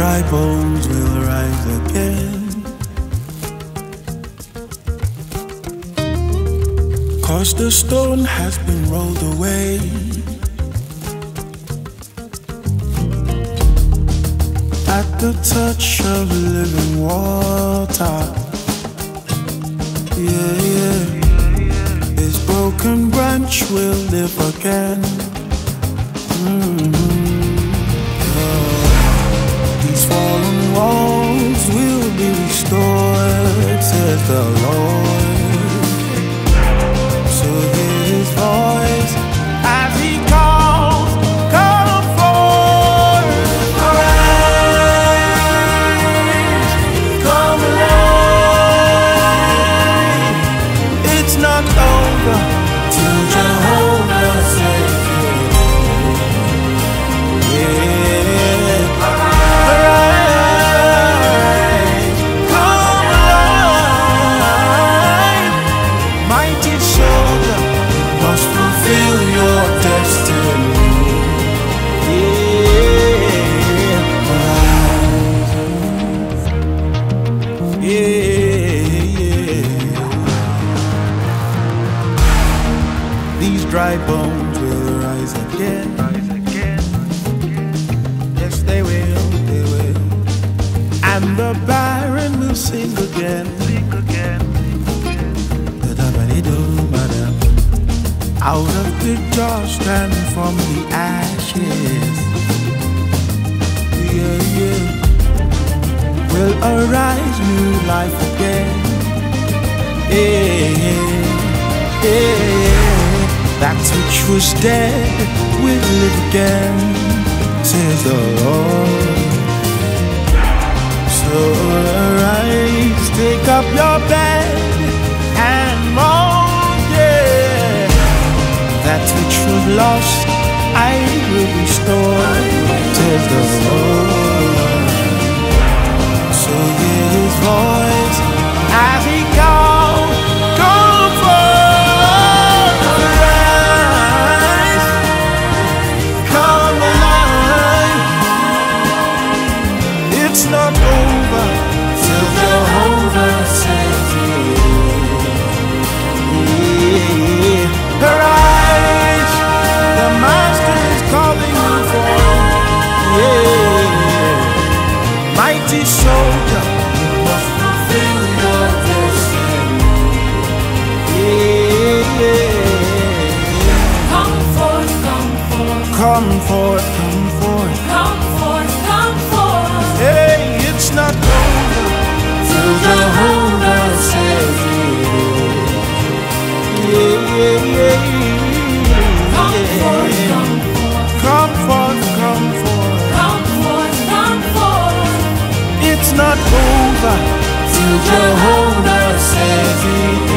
dry bones will rise again. Cause the stone has been rolled away. At the touch of living water. Yeah, yeah. This broken branch will live again. Mm-hmm. The Lord. Dry bones will rise again. Yes, they will, they will. And the barren will sing again. Out of the dust and from the ashes. Yeah, yeah. Will arise new life again. Yeah, yeah. That which was dead will live again, says the Lord. So arise, take up your bed and mourn, yeah. That which was lost, I will restore, says the Lord. It's not over till Jehovah says it.